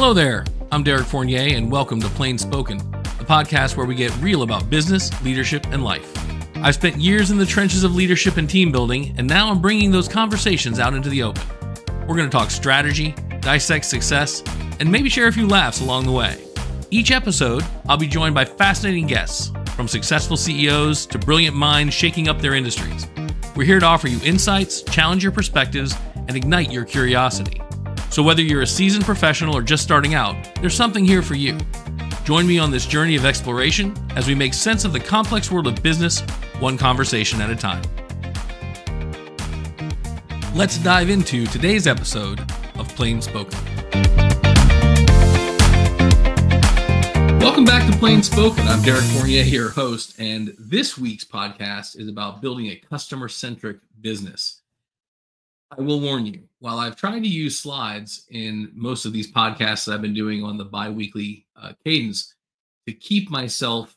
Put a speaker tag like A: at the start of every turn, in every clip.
A: Hello there. I'm Derek Fournier, and welcome to Plain Spoken, the podcast where we get real about business, leadership, and life. I've spent years in the trenches of leadership and team building, and now I'm bringing those conversations out into the open. We're going to talk strategy, dissect success, and maybe share a few laughs along the way. Each episode, I'll be joined by fascinating guests, from successful CEOs to brilliant minds shaking up their industries. We're here to offer you insights, challenge your perspectives, and ignite your curiosity. So, whether you're a seasoned professional or just starting out, there's something here for you. Join me on this journey of exploration as we make sense of the complex world of business, one conversation at a time. Let's dive into today's episode of Plain Spoken. Welcome back to Plain Spoken. I'm Derek Fournier, your host, and this week's podcast is about building a customer centric business. I will warn you, while I've tried to use slides in most of these podcasts that I've been doing on the bi weekly uh, cadence to keep myself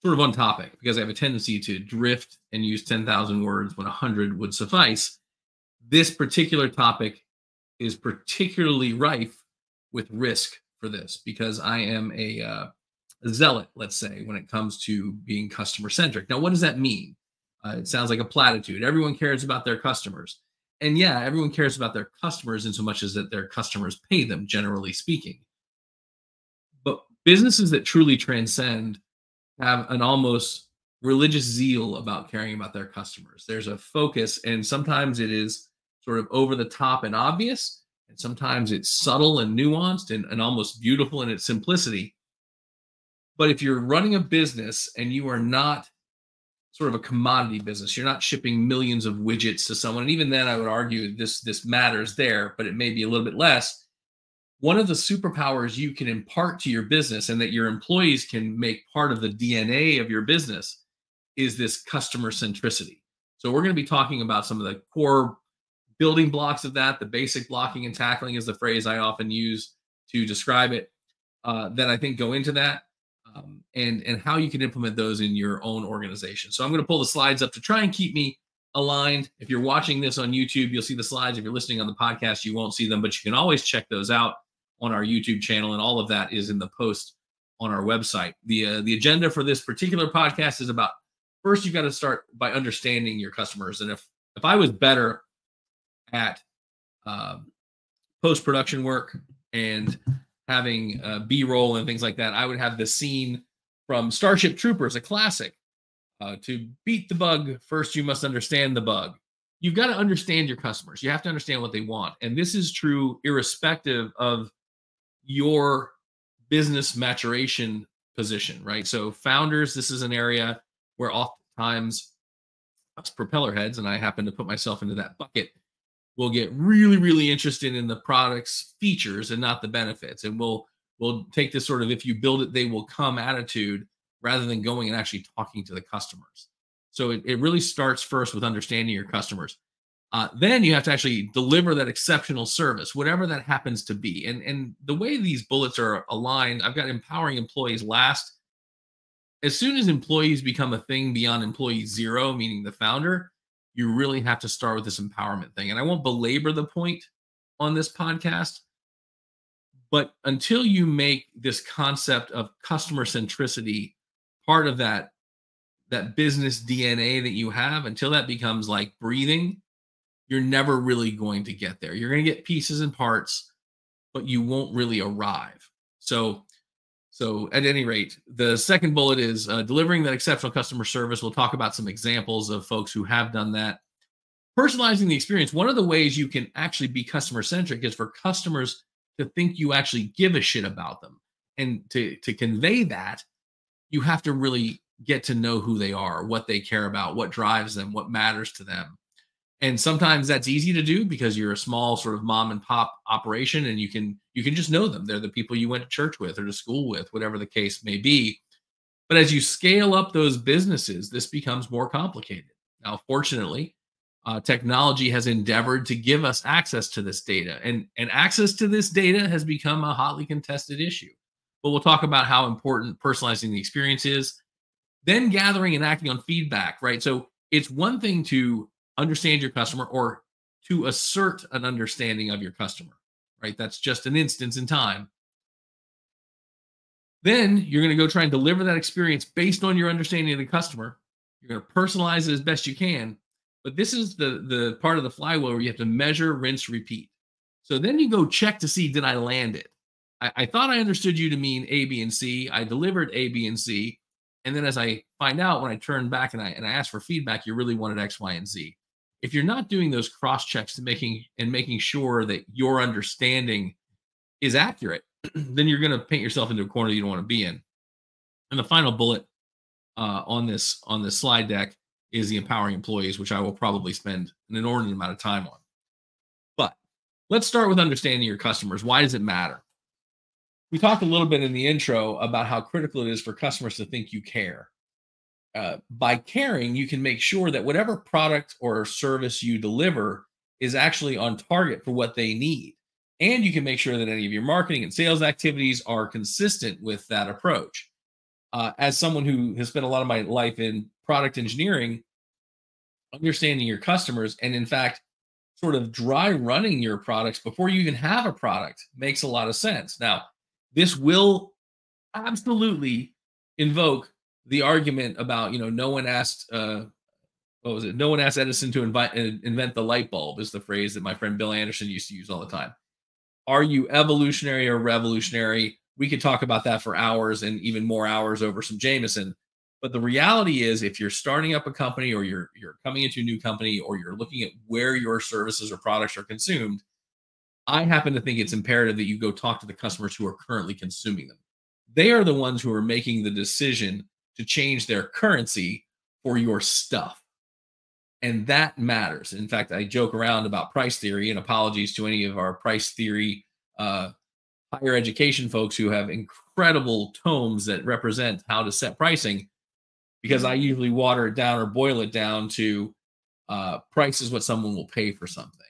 A: sort of on topic because I have a tendency to drift and use 10,000 words when 100 would suffice. This particular topic is particularly rife with risk for this because I am a, uh, a zealot, let's say, when it comes to being customer centric. Now, what does that mean? Uh, it sounds like a platitude. Everyone cares about their customers and yeah, everyone cares about their customers in so much as that their customers pay them, generally speaking. But businesses that truly transcend have an almost religious zeal about caring about their customers. There's a focus, and sometimes it is sort of over the top and obvious, and sometimes it's subtle and nuanced and, and almost beautiful in its simplicity. But if you're running a business and you are not sort of a commodity business. You're not shipping millions of widgets to someone. And even then, I would argue this this matters there, but it may be a little bit less. One of the superpowers you can impart to your business and that your employees can make part of the DNA of your business is this customer centricity. So we're going to be talking about some of the core building blocks of that. The basic blocking and tackling is the phrase I often use to describe it. Uh, that I think go into that um, and and how you can implement those in your own organization. So I'm going to pull the slides up to try and keep me aligned. If you're watching this on YouTube, you'll see the slides. If you're listening on the podcast, you won't see them, but you can always check those out on our YouTube channel, and all of that is in the post on our website. the uh, The agenda for this particular podcast is about first you've got to start by understanding your customers, and if if I was better at um, post production work and having uh, b-roll and things like that i would have the scene from starship troopers a classic uh, to beat the bug first you must understand the bug. You've got to understand your customers you have to understand what they want and this is true irrespective of your business maturation position right? So founders this is an area where oftentimes us propeller heads and i happen to put myself into that bucket will get really really interested in the product's features and not the benefits. And we'll we'll take this sort of if you build it they will come attitude rather than going and actually talking to the customers. So it, it really starts first with understanding your customers. Uh, then you have to actually deliver that exceptional service whatever that happens to be. And and the way these bullets are aligned i've got empowering employees last. As soon as employees become a thing beyond employee zero meaning the founder you really have to start with this empowerment thing. And I won't belabor the point on this podcast, but until you make this concept of customer centricity part of that that business DNA that you have, until that becomes like breathing, you're never really going to get there. You're going to get pieces and parts, but you won't really arrive. So so, at any rate, the second bullet is uh, delivering that exceptional customer service. We'll talk about some examples of folks who have done that. Personalizing the experience. One of the ways you can actually be customer centric is for customers to think you actually give a shit about them. And to, to convey that, you have to really get to know who they are, what they care about, what drives them, what matters to them and sometimes that's easy to do because you're a small sort of mom and pop operation and you can you can just know them. They're the people you went to church with or to school with whatever the case may be. But as you scale up those businesses this becomes more complicated. Now fortunately uh, technology has endeavored to give us access to this data and and access to this data has become a hotly contested issue. But we'll talk about how important personalizing the experience is then gathering and acting on feedback right? So it's one thing to understand your customer or to assert an understanding of your customer, right? That's just an instance in time. Then you're going to go try and deliver that experience based on your understanding of the customer. You're going to personalize it as best you can. But this is the the part of the flywheel where you have to measure, rinse, repeat. So then you go check to see did I land it? I, I thought I understood you to mean A, B, and C. I delivered A, B, and C. And then as I find out when I turn back and I and I ask for feedback, you really wanted X, Y, and Z. If you're not doing those cross checks to making and making sure that your understanding is accurate, then you're going to paint yourself into a corner you don't want to be in. And the final bullet uh, on this on this slide deck is the empowering employees, which I will probably spend an inordinate amount of time on. But let's start with understanding your customers. Why does it matter? We talked a little bit in the intro about how critical it is for customers to think you care. Uh, by caring, you can make sure that whatever product or service you deliver is actually on target for what they need. And you can make sure that any of your marketing and sales activities are consistent with that approach. Uh, as someone who has spent a lot of my life in product engineering, understanding your customers, and in fact, sort of dry running your products before you even have a product makes a lot of sense. Now, this will absolutely invoke the argument about, you know, no one asked, uh, what was it? No one asked Edison to invite, invent the light bulb, is the phrase that my friend Bill Anderson used to use all the time. Are you evolutionary or revolutionary? We could talk about that for hours and even more hours over some Jameson. But the reality is, if you're starting up a company or you're you're coming into a new company or you're looking at where your services or products are consumed, I happen to think it's imperative that you go talk to the customers who are currently consuming them. They are the ones who are making the decision to change their currency for your stuff. And that matters. In fact, I joke around about price theory and apologies to any of our price theory uh, higher education folks who have incredible tomes that represent how to set pricing because I usually water it down or boil it down to uh, price is what someone will pay for something.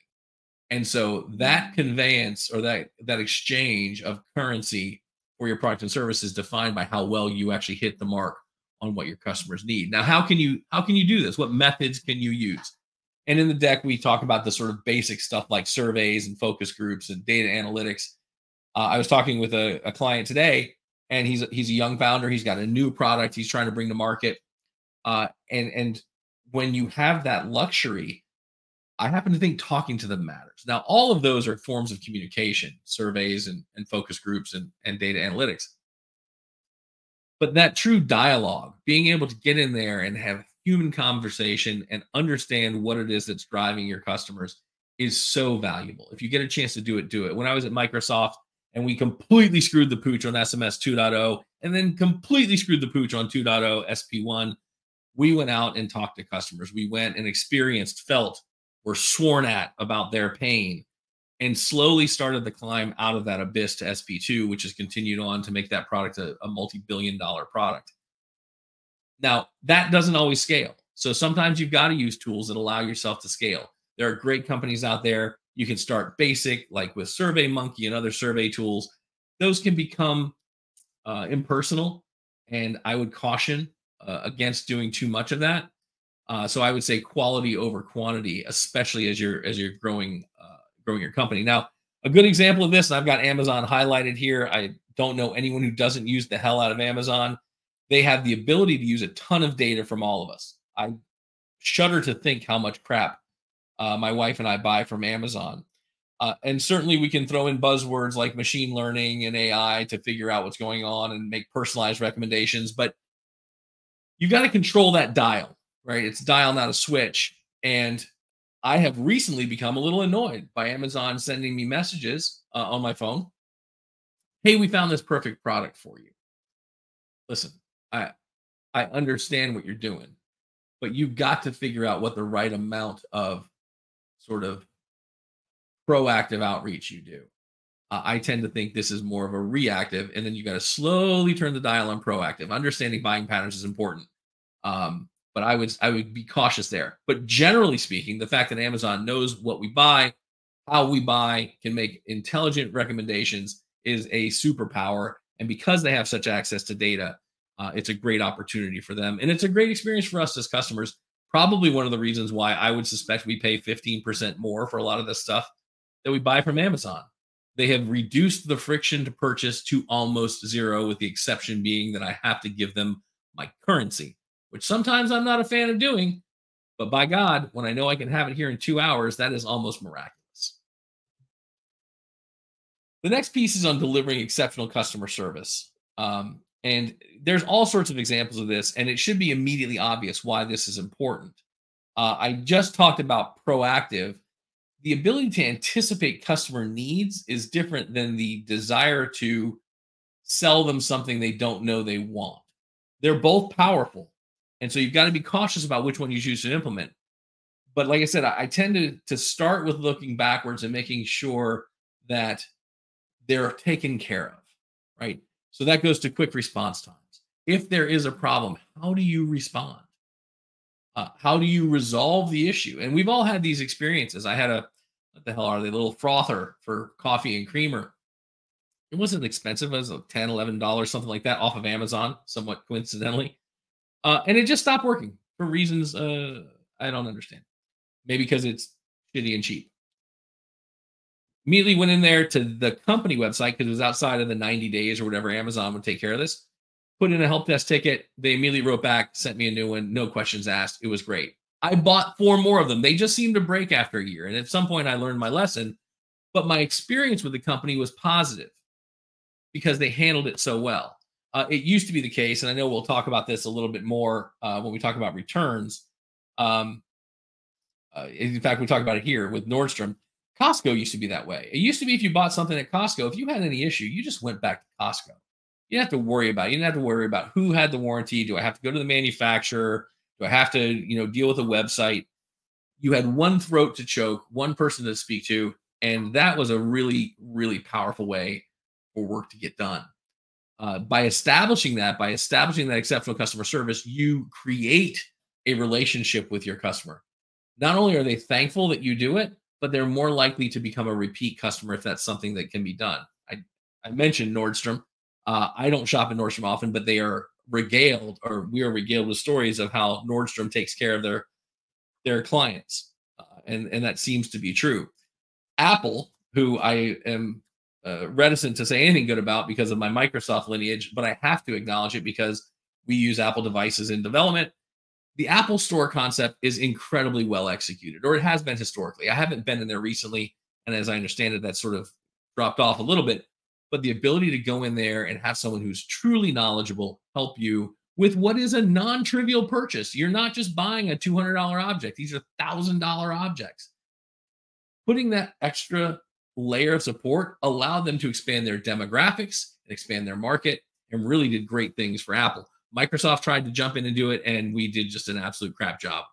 A: And so that conveyance or that that exchange of currency for your product and service is defined by how well you actually hit the mark on what your customers need. Now, how can you how can you do this? What methods can you use? And in the deck, we talk about the sort of basic stuff like surveys and focus groups and data analytics. Uh, I was talking with a, a client today, and he's he's a young founder. He's got a new product he's trying to bring to market, uh, and and when you have that luxury, I happen to think talking to them matters. Now, all of those are forms of communication, surveys and, and focus groups and, and data analytics but that true dialogue being able to get in there and have human conversation and understand what it is that's driving your customers is so valuable. If you get a chance to do it do it. When i was at microsoft and we completely screwed the pooch on sms 2.0 and then completely screwed the pooch on 2.0 sp1 we went out and talked to customers. We went and experienced felt were sworn at about their pain and slowly started the climb out of that abyss to SP2, which has continued on to make that product a, a multi billion dollar product. Now, that doesn't always scale. So sometimes you've got to use tools that allow yourself to scale. There are great companies out there. You can start basic, like with SurveyMonkey and other survey tools. Those can become uh, impersonal, and I would caution uh, against doing too much of that. Uh, so I would say quality over quantity, especially as you're as you're growing uh, growing your company. Now, a good example of this, and I've got Amazon highlighted here. I don't know anyone who doesn't use the hell out of Amazon. They have the ability to use a ton of data from all of us. I shudder to think how much crap uh, my wife and I buy from Amazon. Uh, and certainly we can throw in buzzwords like machine learning and AI to figure out what's going on and make personalized recommendations. But you've got to control that dial, right? It's dial, not a switch. And I have recently become a little annoyed by Amazon sending me messages uh, on my phone. Hey, we found this perfect product for you. Listen, I I understand what you're doing, but you've got to figure out what the right amount of sort of proactive outreach you do. Uh, I tend to think this is more of a reactive, and then you got to slowly turn the dial on proactive. Understanding buying patterns is important. Um, but I would I would be cautious there. But generally speaking, the fact that Amazon knows what we buy, how we buy, can make intelligent recommendations is a superpower. And because they have such access to data, uh, it's a great opportunity for them, and it's a great experience for us as customers. Probably one of the reasons why I would suspect we pay 15% more for a lot of the stuff that we buy from Amazon They have reduced the friction to purchase to almost zero, with the exception being that I have to give them my currency, which sometimes I'm not a fan of doing. But by God, when I know I can have it here in two hours, that is almost miraculous. The next piece is on delivering exceptional customer service. Um, and there's all sorts of examples of this, and it should be immediately obvious why this is important. Uh, I just talked about proactive. The ability to anticipate customer needs is different than the desire to sell them something they don't know they want. They're both powerful. And so you've got to be cautious about which one you choose to implement. But like I said, I, I tend to, to start with looking backwards and making sure that they're taken care of, right? So that goes to quick response times. If there is a problem, how do you respond? Uh, how do you resolve the issue? And we've all had these experiences. I had a, what the hell are they, little frother for coffee and creamer. It wasn't expensive. It was like $10, $11, something like that off of Amazon, somewhat coincidentally. Uh, and it just stopped working for reasons uh, I don't understand. Maybe because it's shitty and cheap immediately went in there to the company website because it was outside of the 90 days or whatever Amazon would take care of this. Put in a help desk ticket. They immediately wrote back, sent me a new one, no questions asked. It was great. I bought four more of them. They just seemed to break after a year. And at some point, I learned my lesson. But my experience with the company was positive because they handled it so well. Uh, it used to be the case, and I know we'll talk about this a little bit more uh, when we talk about returns. Um, uh, in fact, we talk about it here with Nordstrom. Costco used to be that way. It used to be if you bought something at Costco, if you had any issue, you just went back to Costco. You didn't have to worry about it. You didn't have to worry about who had the warranty. Do I have to go to the manufacturer? Do I have to, you know, deal with a website? You had one throat to choke, one person to speak to, and that was a really, really powerful way for work to get done. Uh, by establishing that, by establishing that exceptional customer service, you create a relationship with your customer. Not only are they thankful that you do it, but they're more likely to become a repeat customer if that's something that can be done. I, I mentioned Nordstrom. Uh, I don't shop at Nordstrom often, but they are regaled or we are regaled with stories of how Nordstrom takes care of their their clients, uh, and and that seems to be true. Apple, who I am uh, reticent to say anything good about because of my Microsoft lineage, but I have to acknowledge it because we use Apple devices in development the Apple Store concept is incredibly well executed, or it has been historically. I haven't been in there recently, and as I understand it, that sort of dropped off a little bit. But the ability to go in there and have someone who's truly knowledgeable help you with what is a non-trivial purchase. You're not just buying a $200 object; these are thousand dollar objects. Putting that extra layer of support allowed them to expand their demographics and expand their market, and really did great things for Apple. Microsoft tried to jump in and do it, and we did just an absolute crap job.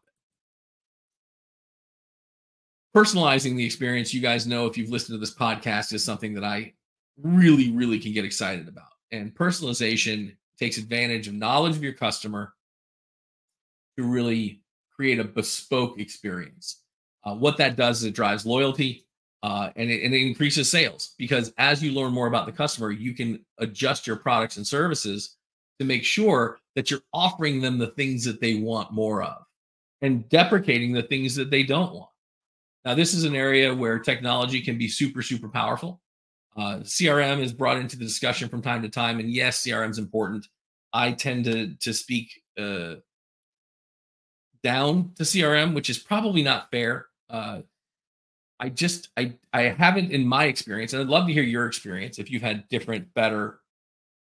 A: Personalizing the experience, you guys know if you've listened to this podcast, is something that I really, really can get excited about. And personalization takes advantage of knowledge of your customer to really create a bespoke experience. Uh, what that does is it drives loyalty uh, and, it, and it increases sales because as you learn more about the customer, you can adjust your products and services to make sure that you're offering them the things that they want more of and deprecating the things that they don't want. Now, this is an area where technology can be super, super powerful. Uh, CRM is brought into the discussion from time to time, and yes, CRM is important. I tend to to speak uh, down to CRM, which is probably not fair. Uh, I just I I haven't in my experience, and I'd love to hear your experience if you've had different, better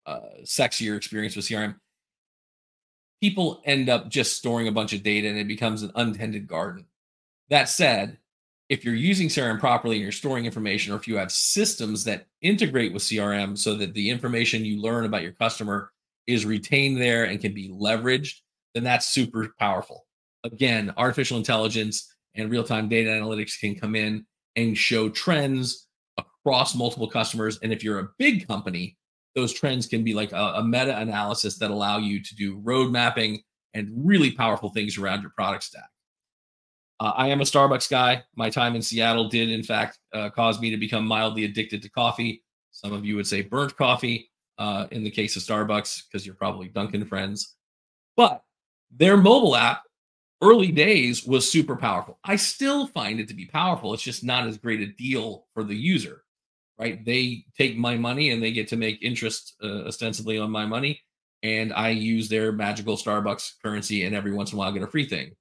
A: uh, sexier experience with CRM, people end up just storing a bunch of data and it becomes an untended garden. That said, if you're using CRM properly and you're storing information, or if you have systems that integrate with CRM so that the information you learn about your customer is retained there and can be leveraged, then that's super powerful. Again, artificial intelligence and real time data analytics can come in and show trends across multiple customers. And if you're a big company, those trends can be like a, a meta analysis that allow you to do road mapping and really powerful things around your product stack. Uh, I am a Starbucks guy. My time in Seattle did, in fact, uh, cause me to become mildly addicted to coffee. Some of you would say burnt coffee uh, in the case of Starbucks, because you're probably Dunkin' friends. But their mobile app, early days, was super powerful. I still find it to be powerful. It's just not as great a deal for the user. right? They take my money and they get to make interest uh, ostensibly on my money. And I use their magical Starbucks currency and every once in a while I get a free thing.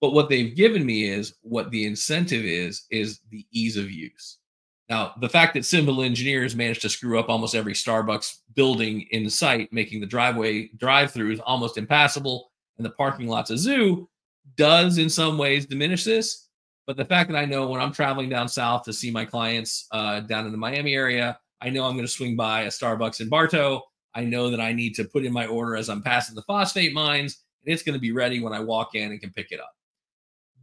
A: But what they've given me is what the incentive is, is the ease of use. Now, the fact that civil engineers managed to screw up almost every Starbucks building in sight, making the driveway drive-throughs almost impassable and the parking lots a zoo, does in some ways diminish this. But the fact that I know when I'm traveling down south to see my clients uh, down in the Miami area, I know I'm going to swing by a Starbucks in Bartow. I know that I need to put in my order as I'm passing the phosphate mines, and it's going to be ready when I walk in and can pick it up.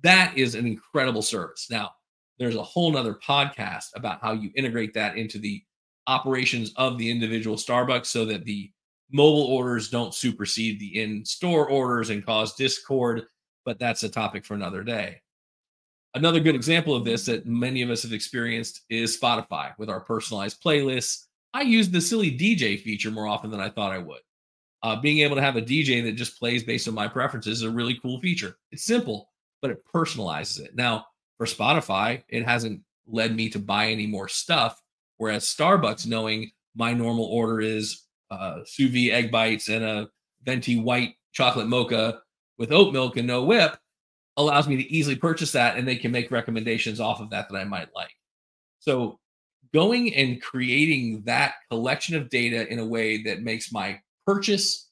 A: That is an incredible service. Now, there's a whole nother podcast about how you integrate that into the operations of the individual Starbucks so that the mobile orders don't supersede the in-store orders and cause discord, but that's a topic for another day. Another good example of this that many of us have experienced is Spotify with our personalized playlists. I use the silly DJ feature more often than I thought I would. Uh, being able to have a DJ that just plays based on my preferences is a really cool feature. It's simple, but it personalizes it. Now, for Spotify, it hasn't led me to buy any more stuff. Whereas Starbucks, knowing my normal order is uh, sous vide egg bites and a venti white chocolate mocha with oat milk and no whip, allows me to easily purchase that and they can make recommendations off of that that I might like. So going and creating that collection of data in a way that makes my purchase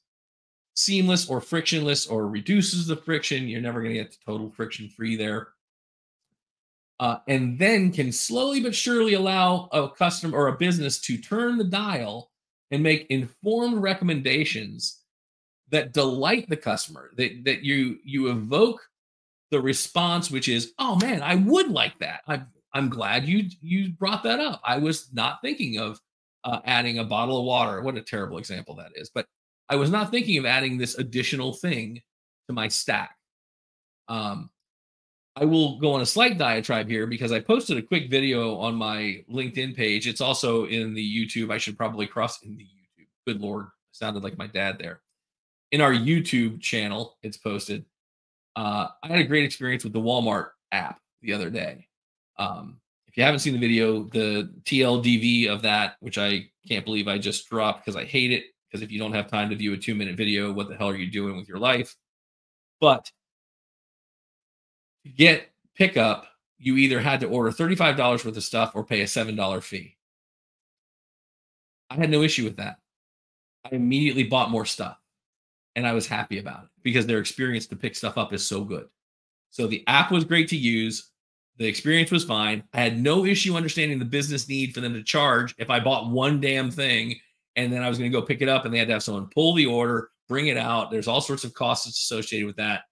A: seamless or frictionless or reduces the friction, you're never going to get to total friction free there. Uh, and then can slowly but surely allow a customer or a business to turn the dial and make informed recommendations that delight the customer that, that you you evoke the response, which is, "Oh man, I would like that. I'm I'm glad you you brought that up. I was not thinking of uh, adding a bottle of water. What a terrible example that is, but I was not thinking of adding this additional thing to my stack. Um, I will go on a slight diatribe here because I posted a quick video on my LinkedIn page. It's also in the YouTube. I should probably cross in the YouTube. Good lord, sounded like my dad there. In our YouTube channel, it's posted. Uh, I had a great experience with the Walmart app the other day. Um, if you haven't seen the video, the TLDV of that, which I can't believe I just dropped because I hate it. Because if you don't have time to view a two minute video, what the hell are you doing with your life? But to get pickup, you either had to order $35 worth of stuff or pay a $7 fee. I had no issue with that. I immediately bought more stuff and I was happy about it because their experience to pick stuff up is so good. So the app was great to use. The experience was fine. I had no issue understanding the business need for them to charge if I bought one damn thing and then I was going to go pick it up and they had to have someone pull the order, bring it out. There's all sorts of costs associated with that.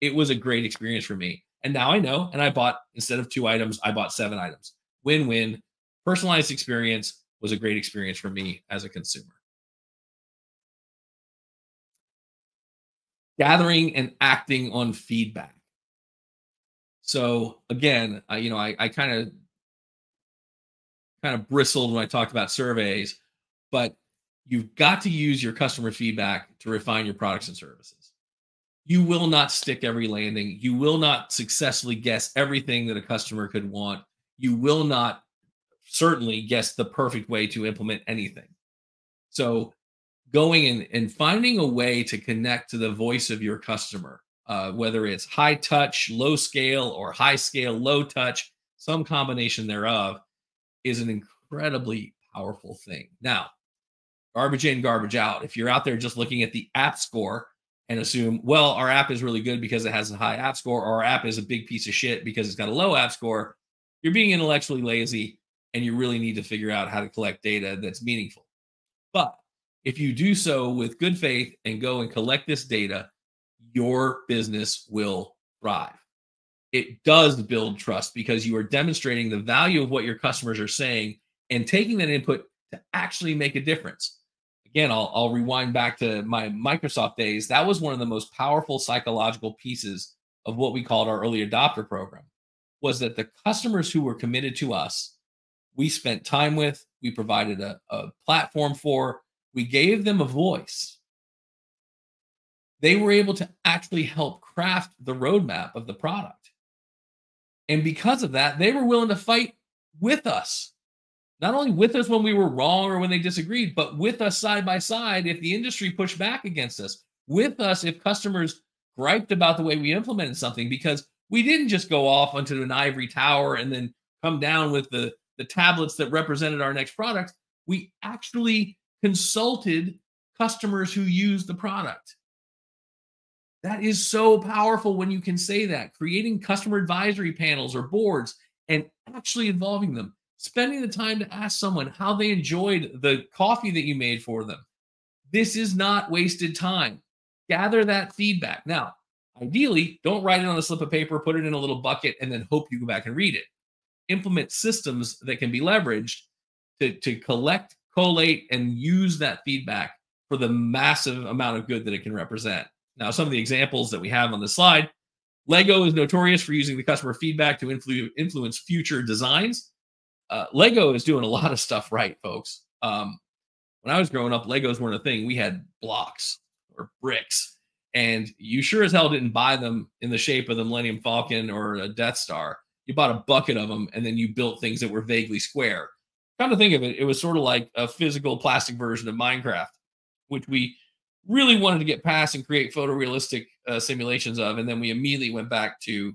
A: It was a great experience for me. And now I know. And I bought, instead of two items, I bought seven items. Win win. Personalized experience was a great experience for me as a consumer. Gathering and acting on feedback. So again, I, you know, I, kind of kind of bristled when I talked about surveys, but you've got to use your customer feedback to refine your products and services. You will not stick every landing. You will not successfully guess everything that a customer could want. You will not certainly guess the perfect way to implement anything. So going and, and finding a way to connect to the voice of your customer, uh, whether it's high touch, low scale, or high scale, low touch, some combination thereof, is an incredibly powerful thing. Now, garbage in, garbage out. If you're out there just looking at the app score and assume, well, our app is really good because it has a high app score, or our app is a big piece of shit because it's got a low app score, you're being intellectually lazy and you really need to figure out how to collect data that's meaningful. But if you do so with good faith and go and collect this data, your business will thrive. It does build trust because you are demonstrating the value of what your customers are saying and taking that input to actually make a difference. Again, I'll, I'll rewind back to my Microsoft days. That was one of the most powerful psychological pieces of what we called our early adopter program was that the customers who were committed to us, we spent time with, we provided a, a platform for, we gave them a voice. They were able to actually help craft the roadmap of the product. And because of that, they were willing to fight with us. not only with us when we were wrong or when they disagreed, but with us side by side if the industry pushed back against us, with us if customers griped about the way we implemented something, because we didn't just go off onto an ivory tower and then come down with the, the tablets that represented our next product. We actually consulted customers who use the product. That is so powerful when you can say that. Creating customer advisory panels or boards and actually involving them, spending the time to ask someone how they enjoyed the coffee that you made for them. This is not wasted time. Gather that feedback. Now, ideally, don't write it on a slip of paper, put it in a little bucket, and then hope you go back and read it. Implement systems that can be leveraged to, to collect, collate, and use that feedback for the massive amount of good that it can represent. Now, some of the examples that we have on the slide Lego is notorious for using the customer feedback to influ- influence future designs. Uh, Lego is doing a lot of stuff right, folks. Um, when I was growing up, Legos weren't a thing. We had blocks or bricks, and you sure as hell didn't buy them in the shape of the Millennium Falcon or a Death Star. You bought a bucket of them, and then you built things that were vaguely square. Come to think of it, it was sort of like a physical plastic version of Minecraft, which we really wanted to get past and create photorealistic uh, simulations of, and then we immediately went back to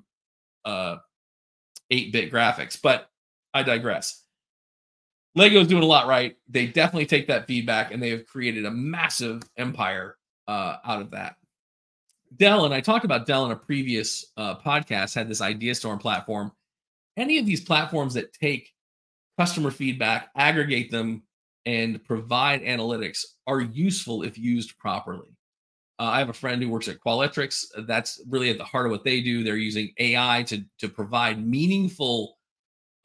A: uh, 8-bit graphics. But I digress. Lego's doing a lot right. They definitely take that feedback, and they have created a massive empire uh, out of that. Dell, and I talked about Dell in a previous uh, podcast, had this Idea Storm platform. Any of these platforms that take customer feedback, aggregate them, and provide analytics are useful if used properly. Uh, I have a friend who works at Qualtrics. That's really at the heart of what they do. They're using AI to to provide meaningful,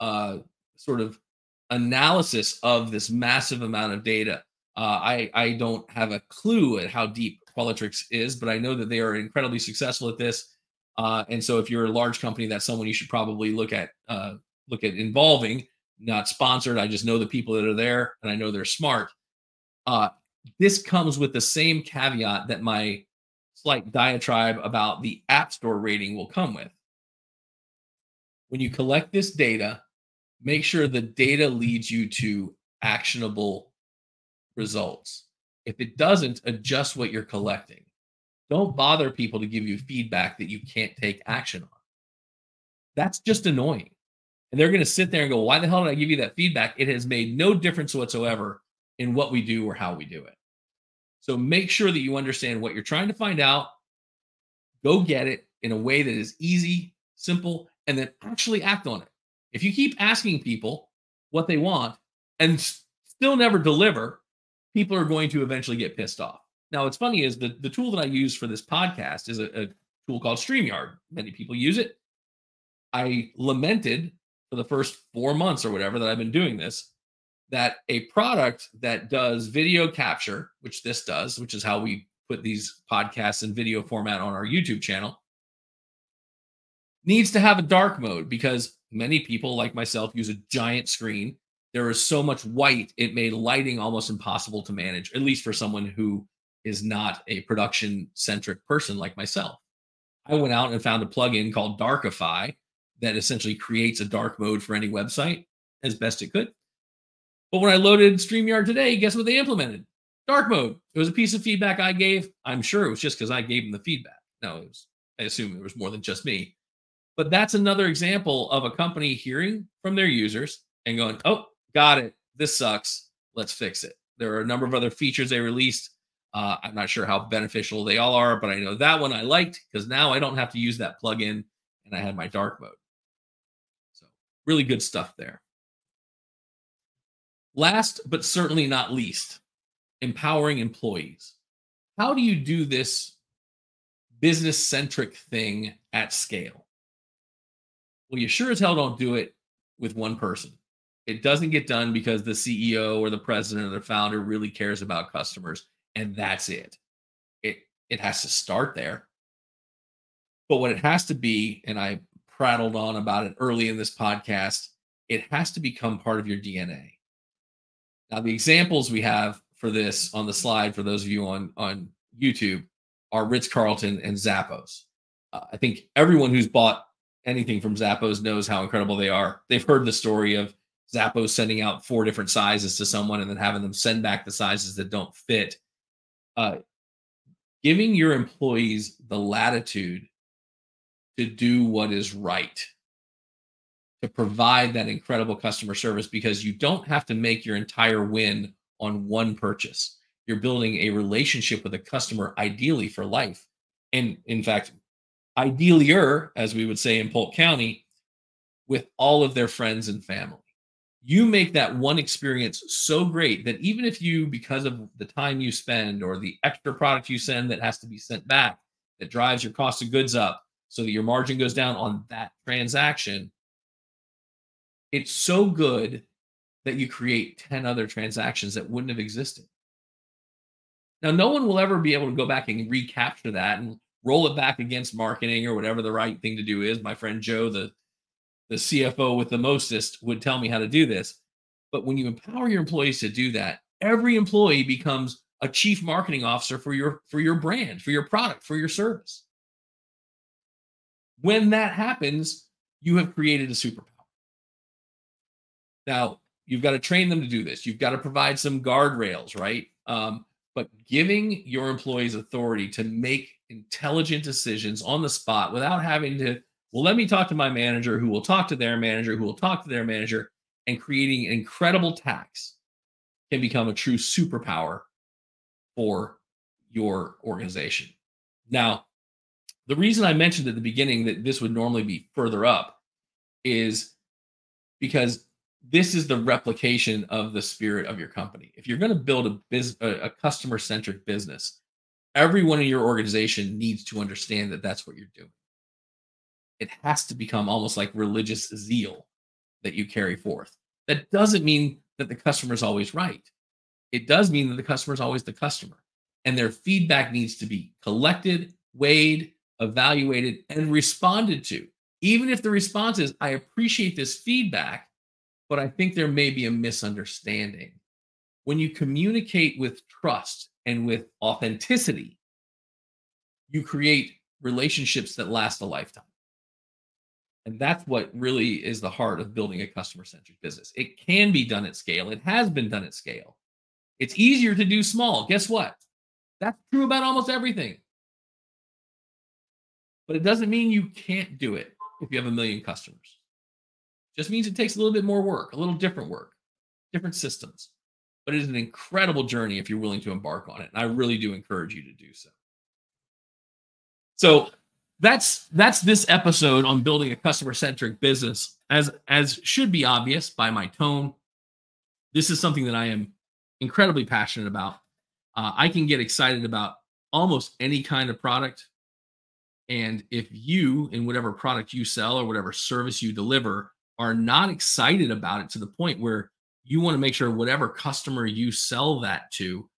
A: uh, sort of analysis of this massive amount of data. Uh, I I don't have a clue at how deep Qualtrics is, but I know that they are incredibly successful at this. Uh, and so, if you're a large company, that's someone you should probably look at uh, look at involving not sponsored. I just know the people that are there and I know they're smart. Uh, this comes with the same caveat that my slight diatribe about the App Store rating will come with. When you collect this data, make sure the data leads you to actionable results. If it doesn't, adjust what you're collecting. Don't bother people to give you feedback that you can't take action on. That's just annoying and they're going to sit there and go, why the hell did I give you that feedback? It has made no difference whatsoever in what we do or how we do it. So make sure that you understand what you're trying to find out. Go get it in a way that is easy, simple, and then actually act on it. If you keep asking people what they want and still never deliver, people are going to eventually get pissed off. Now, what's funny is the, the tool that I use for this podcast is a, a tool called StreamYard. Many people use it. I lamented for the first four months or whatever that I've been doing this, that a product that does video capture, which this does, which is how we put these podcasts in video format on our YouTube channel, needs to have a dark mode because many people, like myself, use a giant screen. There is so much white, it made lighting almost impossible to manage, at least for someone who is not a production centric person like myself. I went out and found a plugin called Darkify that essentially creates a dark mode for any website as best it could. But when I loaded StreamYard today, guess what they implemented? Dark mode. It was a piece of feedback I gave. I'm sure it was just because I gave them the feedback. No, it was, I assume it was more than just me. But that's another example of a company hearing from their users and going, oh, got it. This sucks. Let's fix it. There are a number of other features they released. Uh, I'm not sure how beneficial they all are, but I know that one I liked because now I don't have to use that plugin and I had my dark mode. Really good stuff there. Last but certainly not least, empowering employees. How do you do this business centric thing at scale? Well, you sure as hell don't do it with one person. It doesn't get done because the CEO or the president or the founder really cares about customers, and that's it. It it has to start there. But what it has to be, and I prattled on about it early in this podcast, it has to become part of your DNA. Now, the examples we have for this on the slide for those of you on, on YouTube are Ritz Carlton and Zappos. Uh, I think everyone who's bought anything from Zappos knows how incredible they are. They've heard the story of Zappos sending out four different sizes to someone and then having them send back the sizes that don't fit. Uh, giving your employees the latitude to do what is right, to provide that incredible customer service, because you don't have to make your entire win on one purchase. You're building a relationship with a customer, ideally for life. And in fact, idealier, as we would say in Polk County, with all of their friends and family. You make that one experience so great that even if you, because of the time you spend or the extra product you send that has to be sent back, that drives your cost of goods up so that your margin goes down on that transaction, it's so good that you create 10 other transactions that wouldn't have existed. Now, no one will ever be able to go back and recapture that and roll it back against marketing or whatever the right thing to do is. My friend Joe, the the CFO with the mostest would tell me how to do this. But when you empower your employees to do that, every employee becomes a chief marketing officer for your for your brand, for your product, for your service. When that happens, you have created a superpower. Now, you've got to train them to do this. You've got to provide some guardrails, right? Um, but giving your employees authority to make intelligent decisions on the spot without having to well, let me talk to my manager who will talk to their manager who will talk to their manager and creating incredible tax can become a true superpower for your organization. Now, the reason I mentioned at the beginning that this would normally be further up is because this is the replication of the spirit of your company. If you're going to build a business, a customer centric business, everyone in your organization needs to understand that that's what you're doing it has to become almost like religious zeal that you carry forth. That doesn't mean that the customer is always right. It does mean that the customer is always the customer. And their feedback needs to be collected, weighed, evaluated, and responded to. Even if the response is, I appreciate this feedback, but I think there may be a misunderstanding. When you communicate with trust and with authenticity, you create relationships that last a lifetime. And that's what really is the heart of building a customer centric business. It can be done at scale, it has been done at scale. It's easier to do small. Guess what? That's true about almost everything. But it doesn't mean you can't do it if you have a million customers. Just means it takes a little bit more work, a little different work, different systems. But it is an incredible journey if you're willing to embark on it. And I really do encourage you to do so. So that's that's this episode on building a customer centric business as as should be obvious by my tone this is something that i am incredibly passionate about uh, i can get excited about almost any kind of product and if you in whatever product you sell or whatever service you deliver are not excited about it to the point where you want to make sure whatever customer you sell that to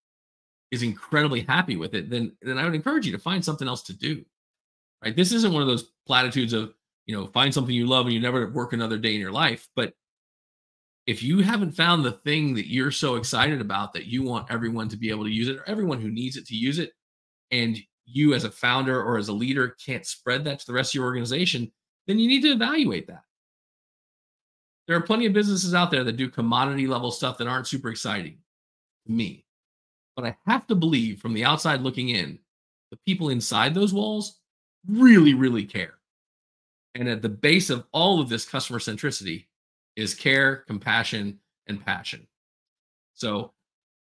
A: is incredibly happy with it then then i would encourage you to find something else to do right? This isn't one of those platitudes of, you know, find something you love and you never work another day in your life. But if you haven't found the thing that you're so excited about that you want everyone to be able to use it or everyone who needs it to use it, and you as a founder or as a leader can't spread that to the rest of your organization, then you need to evaluate that. There are plenty of businesses out there that do commodity level stuff that aren't super exciting to me. But I have to believe from the outside looking in, the people inside those walls really, really care. And at the base of all of this customer centricity is care, compassion, and passion. So,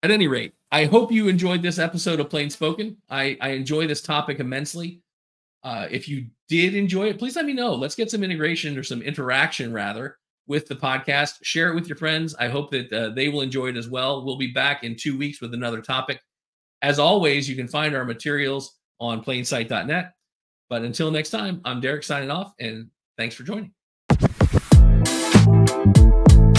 A: at any rate, I hope you enjoyed this episode of Plain Spoken. I, I enjoy this topic immensely. Uh, if you did enjoy it, please let me know. Let's get some integration or some interaction, rather, with the podcast. Share it with your friends. I hope that uh, they will enjoy it as well. We'll be back in two weeks with another topic. As always, you can find our materials on plainsight.net. But until next time, I'm Derek signing off, and thanks for joining.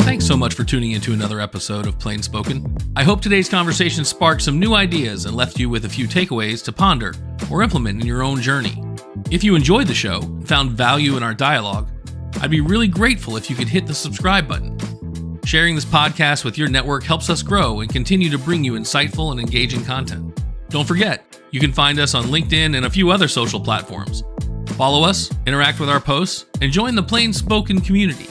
A: Thanks so much for tuning into another episode of Plain Spoken. I hope today's conversation sparked some new ideas and left you with a few takeaways to ponder or implement in your own journey. If you enjoyed the show and found value in our dialogue, I'd be really grateful if you could hit the subscribe button. Sharing this podcast with your network helps us grow and continue to bring you insightful and engaging content. Don't forget, you can find us on LinkedIn and a few other social platforms. Follow us, interact with our posts, and join the plain spoken community.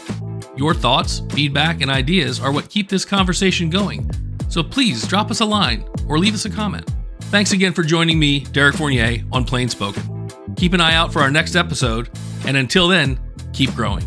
A: Your thoughts, feedback, and ideas are what keep this conversation going. So please drop us a line or leave us a comment. Thanks again for joining me, Derek Fournier, on Plain Spoken. Keep an eye out for our next episode, and until then, keep growing.